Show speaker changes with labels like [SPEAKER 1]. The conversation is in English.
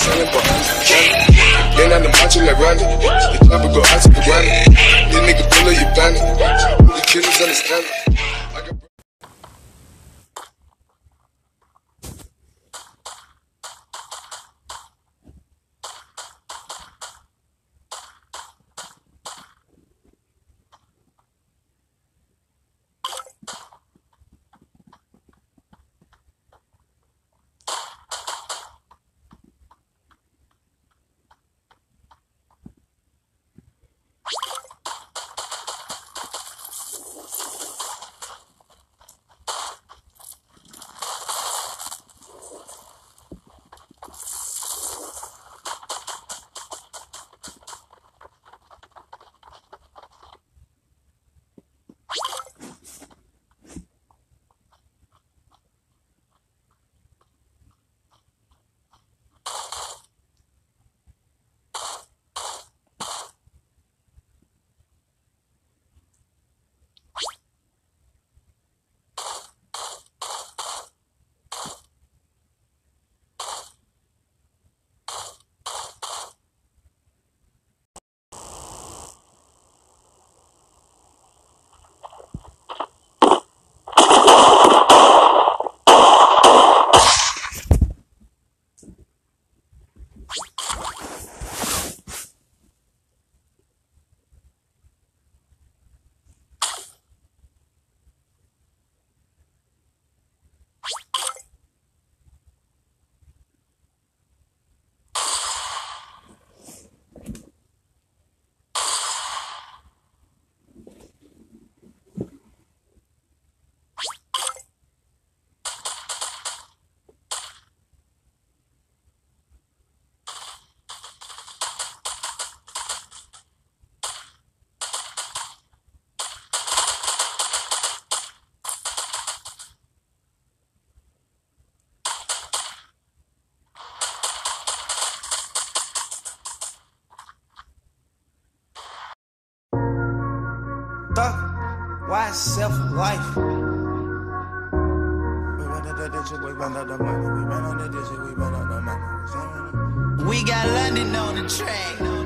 [SPEAKER 1] counter. Then on the macho like Randy. The chopper go out to the granny. This nigga up your bandit. The killers understand it.
[SPEAKER 2] Thug, why self life? We run up that digit, we run up the money. We run on the digit, we run up the money.
[SPEAKER 3] We got London on the. On the track.